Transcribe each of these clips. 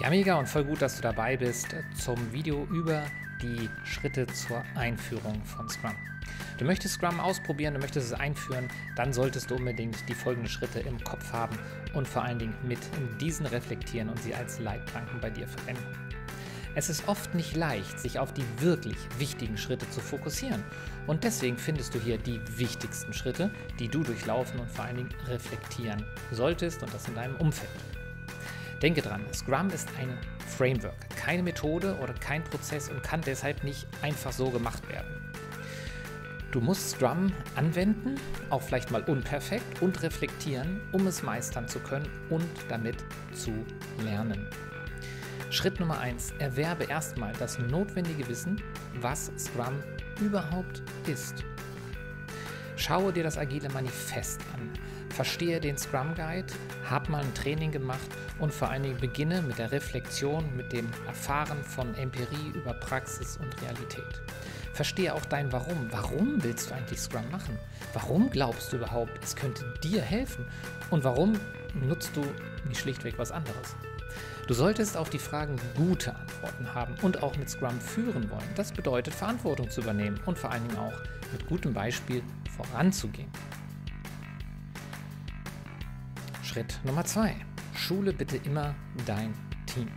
Ja, mega und voll gut, dass du dabei bist zum Video über die Schritte zur Einführung von Scrum. Du möchtest Scrum ausprobieren, du möchtest es einführen, dann solltest du unbedingt die folgenden Schritte im Kopf haben und vor allen Dingen mit diesen reflektieren und sie als Leitplanken bei dir verwenden. Es ist oft nicht leicht, sich auf die wirklich wichtigen Schritte zu fokussieren. Und deswegen findest du hier die wichtigsten Schritte, die du durchlaufen und vor allen Dingen reflektieren solltest und das in deinem Umfeld. Denke dran, Scrum ist ein Framework, keine Methode oder kein Prozess und kann deshalb nicht einfach so gemacht werden. Du musst Scrum anwenden, auch vielleicht mal unperfekt und reflektieren, um es meistern zu können und damit zu lernen. Schritt Nummer 1. Erwerbe erstmal das notwendige Wissen, was Scrum überhaupt ist. Schaue dir das agile Manifest an, verstehe den Scrum Guide, hab mal ein Training gemacht und vor allen Dingen beginne mit der Reflexion, mit dem Erfahren von Empirie über Praxis und Realität. Verstehe auch dein Warum. Warum willst du eigentlich Scrum machen? Warum glaubst du überhaupt, es könnte dir helfen? Und warum nutzt du nicht schlichtweg was anderes? Du solltest auf die Fragen gute Antworten haben und auch mit Scrum führen wollen. Das bedeutet, Verantwortung zu übernehmen und vor allen Dingen auch mit gutem Beispiel voranzugehen. Schritt Nummer zwei: Schule bitte immer dein Team.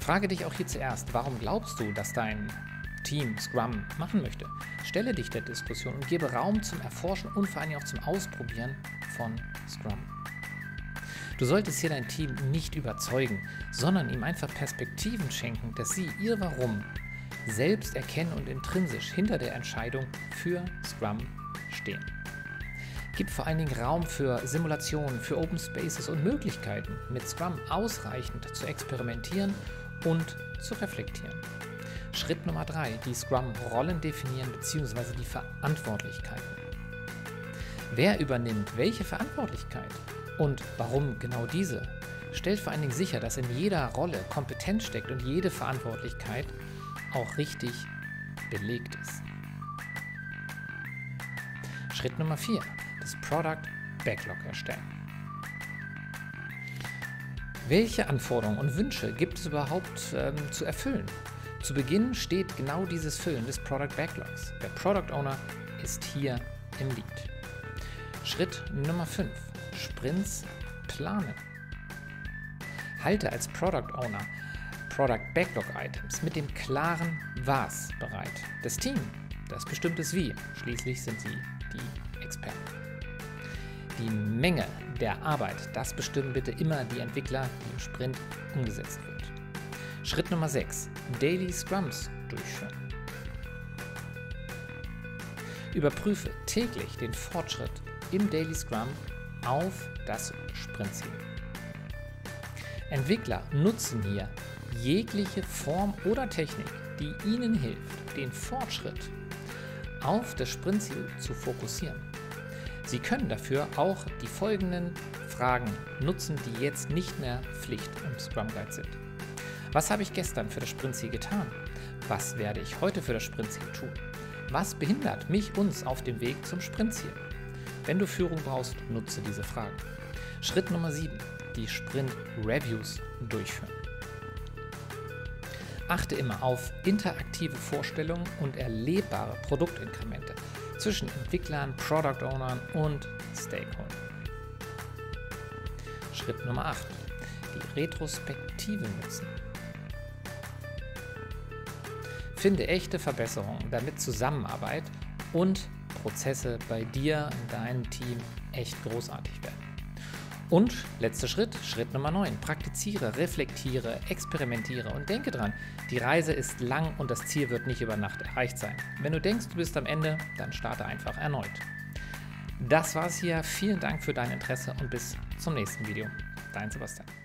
Frage dich auch hier zuerst, warum glaubst du, dass dein Team Scrum machen möchte? Stelle dich der Diskussion und gebe Raum zum Erforschen und vor allem auch zum Ausprobieren von Scrum. Du solltest hier dein Team nicht überzeugen, sondern ihm einfach Perspektiven schenken, dass sie ihr Warum selbst erkennen und intrinsisch hinter der Entscheidung für Scrum stehen. Gib vor allen Dingen Raum für Simulationen, für Open Spaces und Möglichkeiten, mit Scrum ausreichend zu experimentieren und zu reflektieren. Schritt Nummer drei: die Scrum-Rollen definieren bzw. die Verantwortlichkeiten. Wer übernimmt welche Verantwortlichkeit und warum genau diese? Stellt vor allen Dingen sicher, dass in jeder Rolle Kompetenz steckt und jede Verantwortlichkeit auch richtig belegt ist. Schritt Nummer 4. Das Product Backlog erstellen. Welche Anforderungen und Wünsche gibt es überhaupt ähm, zu erfüllen? Zu Beginn steht genau dieses Füllen des Product Backlogs. Der Product Owner ist hier im Lead. Schritt Nummer 5. Sprints planen. Halte als Product Owner Product Backlog Items mit dem klaren Was bereit. Das Team, das bestimmt es Wie. Schließlich sind sie die Experten. Die Menge der Arbeit, das bestimmen bitte immer die Entwickler, die im Sprint umgesetzt wird. Schritt Nummer 6. Daily Scrums durchführen. Überprüfe täglich den Fortschritt im Daily Scrum auf das Sprintziel. Entwickler nutzen hier jegliche Form oder Technik, die ihnen hilft, den Fortschritt auf das Sprintziel zu fokussieren. Sie können dafür auch die folgenden Fragen nutzen, die jetzt nicht mehr Pflicht im Scrum Guide sind. Was habe ich gestern für das Sprintziel getan? Was werde ich heute für das Sprintziel tun? Was behindert mich uns auf dem Weg zum Sprintziel? Wenn du Führung brauchst, nutze diese Fragen. Schritt Nummer 7. Die Sprint-Reviews durchführen. Achte immer auf interaktive Vorstellungen und erlebbare Produktinkremente zwischen Entwicklern, Product Ownern und Stakeholdern. Schritt Nummer 8. Die Retrospektive nutzen. Finde echte Verbesserungen, damit Zusammenarbeit und Prozesse bei dir in deinem Team echt großartig werden. Und letzter Schritt, Schritt Nummer 9. Praktiziere, reflektiere, experimentiere und denke dran, die Reise ist lang und das Ziel wird nicht über Nacht erreicht sein. Wenn du denkst, du bist am Ende, dann starte einfach erneut. Das war's hier. Vielen Dank für dein Interesse und bis zum nächsten Video. Dein Sebastian.